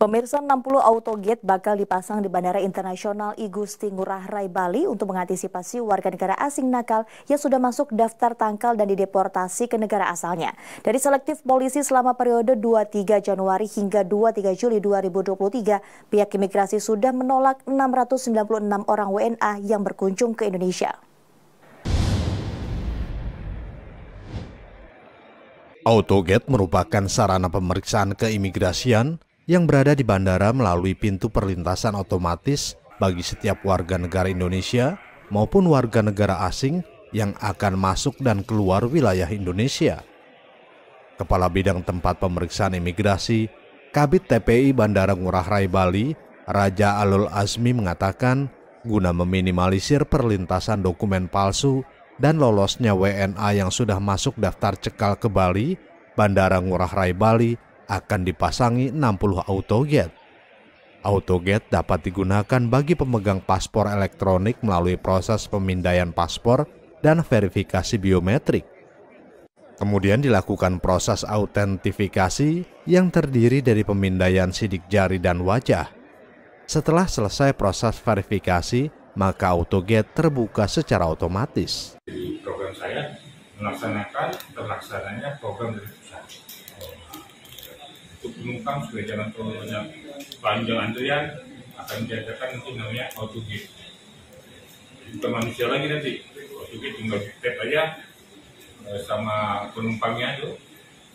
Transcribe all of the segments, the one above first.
Pemirsa 60 autogate bakal dipasang di Bandara Internasional I Gusti Ngurah Rai Bali untuk mengantisipasi warga negara asing nakal yang sudah masuk daftar tangkal dan dideportasi ke negara asalnya. Dari selektif polisi selama periode 23 Januari hingga 23 Juli 2023, pihak imigrasi sudah menolak 696 orang WNA yang berkunjung ke Indonesia. Autogate merupakan sarana pemeriksaan keimigrasian yang berada di bandara melalui pintu perlintasan otomatis bagi setiap warga negara Indonesia maupun warga negara asing yang akan masuk dan keluar wilayah Indonesia. Kepala Bidang Tempat Pemeriksaan Imigrasi, Kabit TPI Bandara Ngurah Rai Bali, Raja Alul Azmi mengatakan, guna meminimalisir perlintasan dokumen palsu dan lolosnya WNA yang sudah masuk daftar cekal ke Bali, Bandara Ngurah Rai Bali akan dipasangi 60 autogate. Autogate dapat digunakan bagi pemegang paspor elektronik melalui proses pemindaian paspor dan verifikasi biometrik. Kemudian dilakukan proses autentifikasi yang terdiri dari pemindaian sidik jari dan wajah. Setelah selesai proses verifikasi, maka autogate terbuka secara otomatis. Jadi program saya melaksanakan terlaksananya program dari pusat untuk penumpang supaya jalan tolnya panjang antrian akan diadakan nanti namanya auto gate. Bukan manusia lagi nanti, auto gate tinggal di tap aja eh, sama penumpangnya itu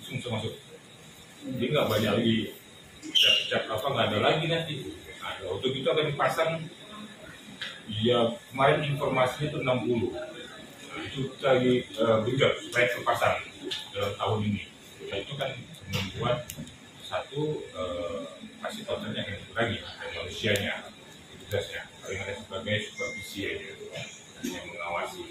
langsung bisa masuk. Jadi nggak banyak lagi cap apa nggak ada lagi nanti. Nah, auto gate akan dipasang Ya kemarin informasinya itu 60 nah, itu kita lagi uh, genjot supaya terpasang dalam tahun ini. Nah, itu kan membuat satu uh, kasih kontennya akan dikurangi dari manusianya tugasnya paling ada sebagai supervisi aja yang mengawasi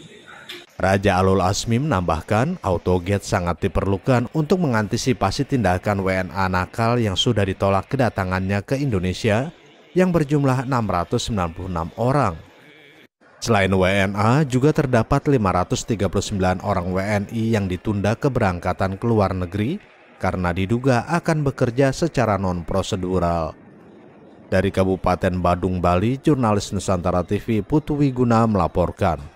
Raja Alul Asmi menambahkan, autogate sangat diperlukan untuk mengantisipasi tindakan WNA nakal yang sudah ditolak kedatangannya ke Indonesia yang berjumlah 696 orang. Selain WNA, juga terdapat 539 orang WNI yang ditunda keberangkatan ke luar negeri karena diduga akan bekerja secara non-prosedural. Dari Kabupaten Badung, Bali, jurnalis Nusantara TV Putu Wiguna melaporkan.